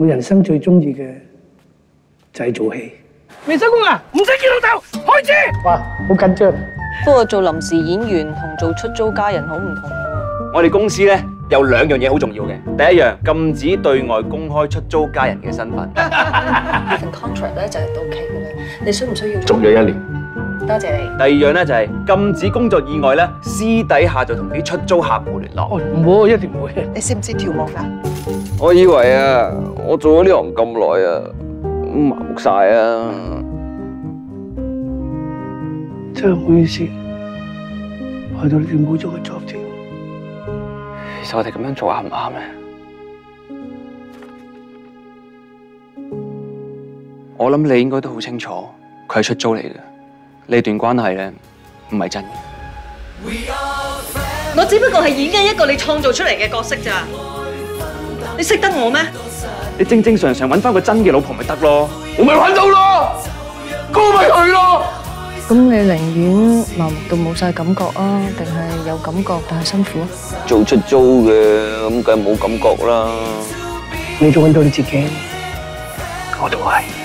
我人生最中意嘅就系做戏，未收工啊！唔使叫老豆，开始。哇，好紧张。不过做临时演员同做出租家人好唔同喎。我哋公司咧有两样嘢好重要嘅，第一样禁止对外公开出租家人嘅身份。份 contract 咧就到期噶啦，你需唔需要？续咗一年。多谢你。第二样咧就系禁止工作以外咧私底下就同啲出租客户联络。唔会，一定唔会。你识唔识跳舞噶？我以为啊，我做咗呢行咁耐啊，麻木晒啊，真系好意思害到你哋冇咗个作品。其实我哋咁样做啱唔啱咧？我谂你应该都好清楚，佢系出租嚟嘅，呢段关系咧唔系真嘅。我只不过系演紧一个你创造出嚟嘅角色咋。你识得我咩？你正正常常揾翻个真嘅老婆咪得咯，我咪揾到咯，哥咪佢咯。咁你宁愿麻木到冇晒感觉啊，定系有感觉但系辛苦啊？做出租嘅咁梗系冇感觉啦。你做唔到你自己，我都系。